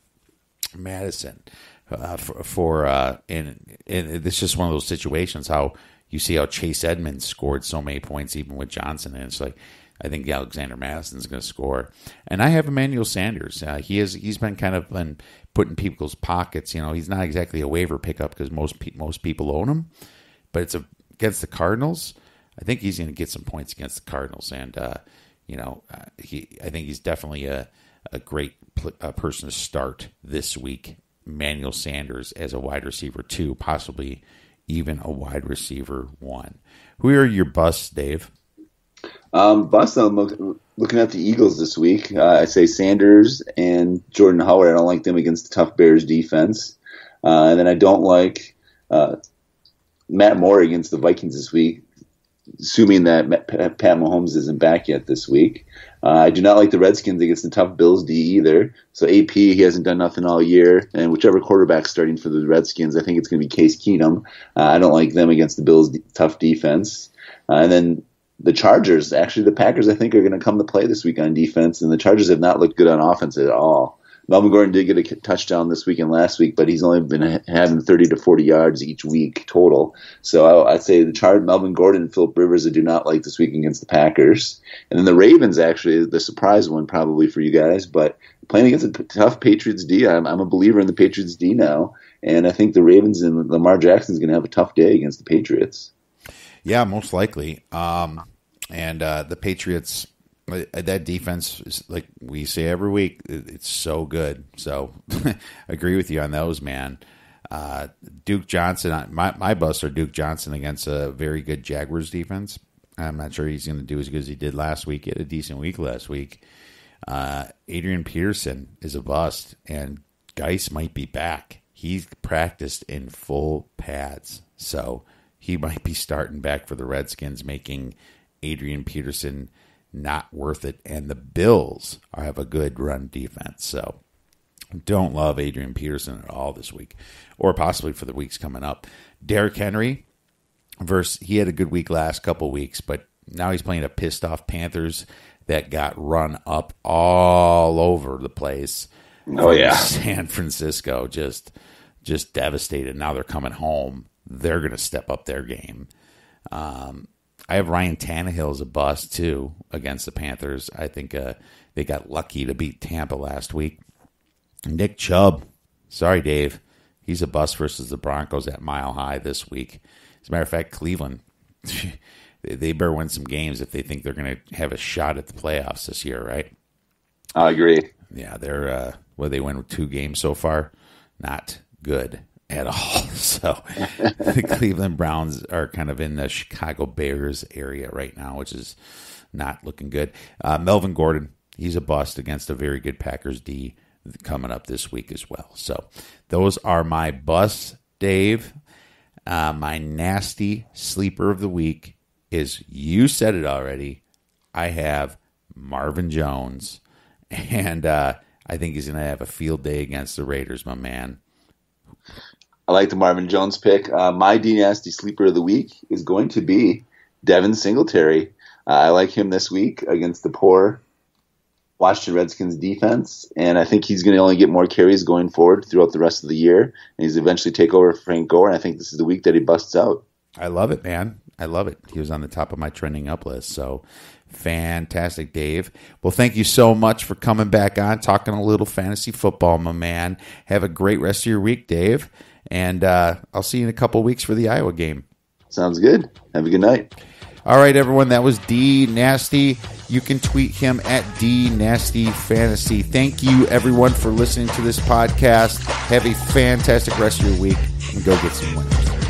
Mattison. Uh, for, for uh, and and it's just one of those situations how you see how Chase Edmonds scored so many points even with Johnson, and it's like I think Alexander Mattison's going to score, and I have Emmanuel Sanders. Uh, he is he's been kind of been put in people's pockets. You know, he's not exactly a waiver pickup because most pe- most people own him, but it's a, against the Cardinals. I think he's going to get some points against the Cardinals, and uh, you know, uh, he I think he's definitely a a great pl- a person to start this week. Manuel Sanders as a wide receiver two, possibly even a wide receiver one. Who are your busts, Dave? Um, bust. I'm look, looking at the Eagles this week. Uh, I say Sanders and Jordan Howard. I don't like them against the tough Bears defense, uh, and then I don't like uh, Matt Moore against the Vikings this week. Assuming that Pat Mahomes isn't back yet this week, uh, I do not like the Redskins against the tough Bills D either. So AP, he hasn't done nothing all year, and whichever quarterback starting for the Redskins, I think it's going to be Case Keenum. Uh, I don't like them against the Bills' tough defense. Uh, and then the Chargers, actually, the Packers, I think, are going to come to play this week on defense, and the Chargers have not looked good on offense at all. Melvin Gordon did get a touchdown this week and last week, but he's only been having 30 to 40 yards each week total. So I, would say the Chargers, Melvin Gordon and Philip Rivers, I do not like this week against the Packers. And then the Ravens, actually, the surprise one probably for you guys, but playing against a tough Patriots D, I'm, I'm a believer in the Patriots D now. And I think the Ravens and Lamar Jackson is going to have a tough day against the Patriots. Yeah, most likely. Um, and uh, the Patriots, that defense is like we say every week, it's so good. So [LAUGHS] I agree with you on those, man. Uh, Duke Johnson, uh, my my bust are Duke Johnson against a very good Jaguars defense. I'm not sure he's going to do as good as he did last week. He had a decent week last week. Uh, Adrian Peterson is a bust, and Guice might be back. He's practiced in full pads, so he might be starting back for the Redskins, making Adrian Peterson not worth it. And the Bills have a good run defense. So don't love Adrian Peterson at all this week, or possibly for the weeks coming up. Derrick Henry, versus he had a good week last couple weeks, but now he's playing a pissed off Panthers that got run up all over the place. Oh yeah, [LAUGHS] San Francisco just just devastated. Now they're coming home. They're going to step up their game. Um, I have Ryan Tannehill as a bust too against the Panthers. I think uh, they got lucky to beat Tampa last week. Nick Chubb, sorry Dave, he's a bust versus the Broncos at Mile High this week. As a matter of fact, Cleveland, [LAUGHS] they better win some games if they think they're going to have a shot at the playoffs this year, right? I agree. Yeah, they're uh, well, they win two games so far, not good at all. [LAUGHS] So the Cleveland Browns are kind of in the Chicago Bears area right now, which is not looking good. Uh, Melvin Gordon, he's a bust against a very good Packers D coming up this week as well. So those are my busts, Dave. Uh, my nasty sleeper of the week is you said it already. I have Marvin Jones, [LAUGHS] and uh, I think he's going to have a field day against the Raiders, my man. I like the Marvin Jones pick. Uh, my dynasty sleeper of the week is going to be Devin Singletary. Uh, I like him this week against the poor Washington Redskins defense, and I think he's going to only get more carries going forward throughout the rest of the year. And he's eventually take over Frank Gore, and I think this is the week that he busts out. I love it, man. I love it. He was on the top of my trending up list, so fantastic, Dave. Well, thank you so much for coming back on, talking a little fantasy football, my man. Have a great rest of your week, Dave. And uh, I'll see you in a couple weeks for the Iowa game. Sounds good. Have a good night. All right, everyone. That was D Nasty. You can tweet him at D Nasty Fantasy. Thank you, everyone, for listening to this podcast. Have a fantastic rest of your week and go get some.